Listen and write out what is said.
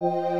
you